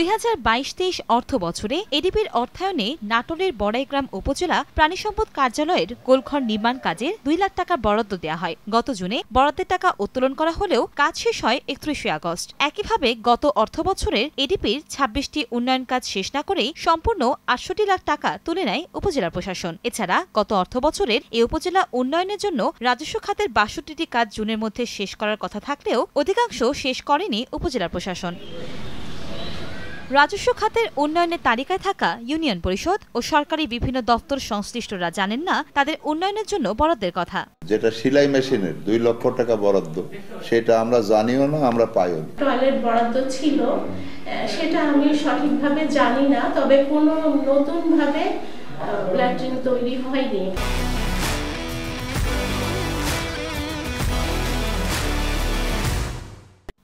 দুই হাজার বাইশ তেইশ অর্থ বছরে এডিপির অর্থায়নে নাটোরের বড়াইগ্রাম উপজেলা প্রাণী সম্পদ কার্যালয়ের গোলঘর নির্মাণ কাজের দুই লাখ টাকা বরাদ্দ দেওয়া হয়। গত জুনে বরাদ্দের টাকা উত্তোলন করা হলেও কাজ শেষ হয় একত্রিশে আগস্ট। একইভাবে গত অর্থ বছরের এডিপির ছাব্বিশটি উন্নয়ন কাজ শেষ না করেই সম্পূর্ণ আটষট্টি লাখ টাকা তুলে নেয় উপজেলা প্রশাসন। এছাড়া গত অর্থ বছরের এই উপজেলা উন্নয়নের জন্য রাজস্ব খাতের বাষট্টিটি কাজ জুনের মধ্যে শেষ করার কথা থাকলেও অধিকাংশ শেষ করেনি উপজেলা প্রশাসন। রাজস্ব খাতের উন্নয়নের তালিকায় থাকা ইউনিয়ন পরিষদ ও সরকারি বিভিন্ন দপ্তর সংশ্লিষ্টরা জানেন না তাদের উন্নয়নের জন্য বরাদ্দের কথা। যেটা সেলাই মেশিনের দুই লক্ষ টাকা বরাদ্দ সেটা আমরা জানিও না আমরা পাইও না। টয়লেট বরাদ্দ ছিল সেটা আমি সঠিকভাবে জানি না তবে কোনো নতুনভাবে ল্যাট্রিন তৈরি হয়নি।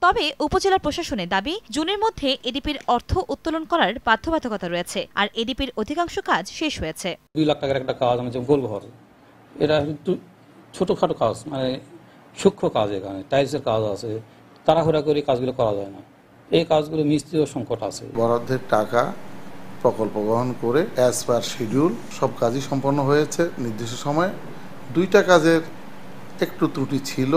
তবে উপজেলা প্রশাসনের দাবি জুনের মধ্যে এডিপির অর্থ উত্তোলন করার বাধ্যবাধকতা রয়েছে আর এডিপির অধিকাংশ কাজ শেষ হয়েছে। দুই লাখ টাকার একটা কাজ আমি গোল ঘর এটা একটু ছোটোখাটো কাজ মানে সূক্ষ্ম কাজ এখানে টাইলসের কাজ আছে তাড়াহুড়া করে কাজগুলো করা যায় না। এই কাজগুলো মিস্ত্রিও সংকট আছে। বরাদ্দের টাকা প্রকল্প গ্রহণ করে অ্যাজ পার শিডিউল সব কাজই সম্পন্ন হয়েছে নির্দিষ্ট সময়ে। দুইটা কাজের একটু ত্রুটি ছিল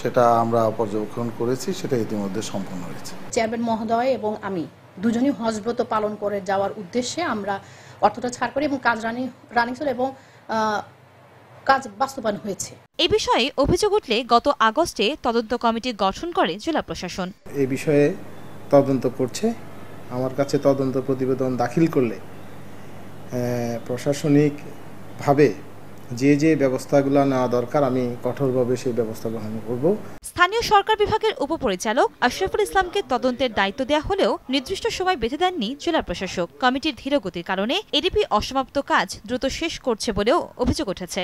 সেটা আমরা পর্যবেক্ষণ করেছি সেটা ইতিমধ্যে সম্পন্ন হয়েছে। চেয়ারম্যান মহোদয় এবং আমি দুজনই হজব্রত পালন করে যাওয়ার উদ্দেশ্যে আমরা অর্থটা ছাড় করি এবং কাজ রানিং রানিং ছিল এবং কাজ বাস্তবায়ন হয়েছে। এ বিষয়ে অভিযোগ উঠলে গত আগস্টে তদন্ত কমিটি গঠন করে জেলা প্রশাসন। এই বিষয়ে তদন্ত করছে। আমার কাছে তদন্ত প্রতিবেদন দাখিল করলে প্রশাসনিকভাবে যে যে ব্যবস্থাগুলো নেওয়া দরকার, আমি কঠোরভাবে সেই ব্যবস্থা গ্রহণ করব। স্থানীয় সরকার বিভাগের উপপরিচালক আশরাফুল ইসলামকে তদন্তের দায়িত্ব দেওয়া হলেও নির্দিষ্ট সময় বেঁধে দেননি জেলা প্রশাসক। কমিটির ধীরগতির কারণে এডিপি অসমাপ্ত কাজ দ্রুত শেষ করছে বলেও অভিযোগ উঠেছে।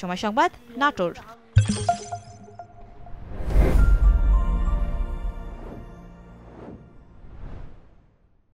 সময় সংবাদ, নাটোর।